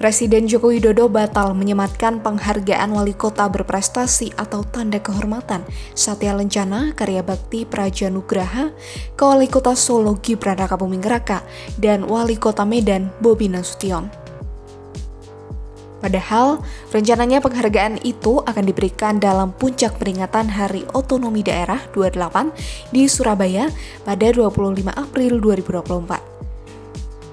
Presiden Joko Widodo batal menyematkan penghargaan wali kota berprestasi atau tanda kehormatan Satya Lencana Karya Bakti Praja Nugraha ke wali kota Solo Gibran Raka Buming Raka dan wali kota Medan Bobi Nasution. Padahal, rencananya penghargaan itu akan diberikan dalam puncak peringatan Hari Otonomi Daerah 28 di Surabaya pada 25 April 2024.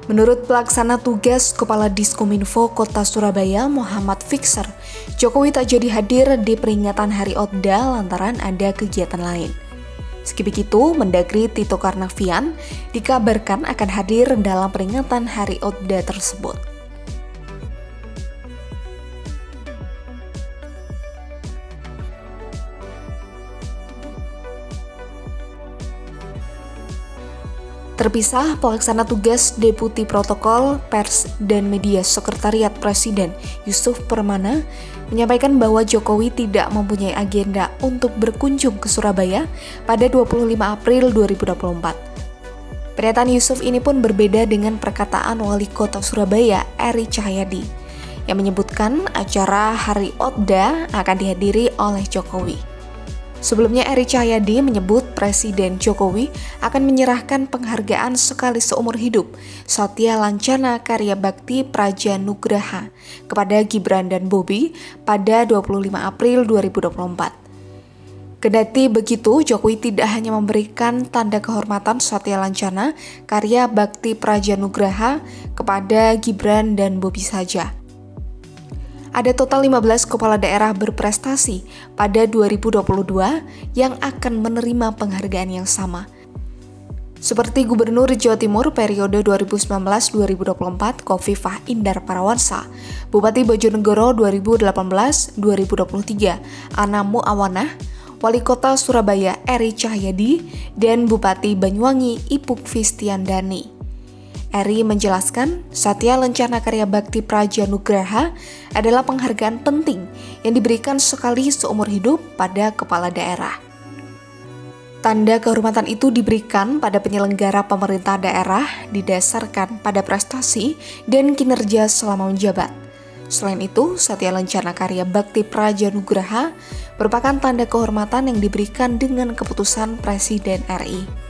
Menurut pelaksana tugas Kepala Diskominfo Kota Surabaya Muhammad Fixer, Jokowi tak jadi hadir di peringatan Hari Otda lantaran ada kegiatan lain. Meski begitu, Mendagri Tito Karnavian dikabarkan akan hadir dalam peringatan Hari Otda tersebut. Terpisah, pelaksana tugas Deputi Protokol, Pers, dan Media Sekretariat Presiden Yusuf Permana menyampaikan bahwa Jokowi tidak mempunyai agenda untuk berkunjung ke Surabaya pada 25 April 2024. Pernyataan Yusuf ini pun berbeda dengan perkataan Wali Kota Surabaya, Eri Cahyadi, yang menyebutkan acara Hari Otda akan dihadiri oleh Jokowi. Sebelumnya Eri Cahyadi menyebut Presiden Jokowi akan menyerahkan penghargaan sekali seumur hidup Satya Lancana Karya Bakti Praja Nugraha kepada Gibran dan Bobi pada 25 April 2024. Kedati begitu, Jokowi tidak hanya memberikan tanda kehormatan Satya Lancana karya Bakti Praja Nugraha kepada Gibran dan Bobi saja ada total 15 kepala daerah berprestasi pada 2022 yang akan menerima penghargaan yang sama. Seperti Gubernur Jawa Timur periode 2019-2024 Kofifah Indar Parawansa, Bupati Bojonegoro 2018-2023 Anamu Awanah, Wali Kota Surabaya Eri Cahyadi, dan Bupati Banyuwangi Ipuk Fistiandani. Eri menjelaskan, Satya Lencana Karya Bakti Praja Nugraha adalah penghargaan penting yang diberikan sekali seumur hidup pada kepala daerah. Tanda kehormatan itu diberikan pada penyelenggara pemerintah daerah didasarkan pada prestasi dan kinerja selama menjabat. Selain itu, Satya Lencana Karya Bakti Praja Nugraha merupakan tanda kehormatan yang diberikan dengan keputusan Presiden RI.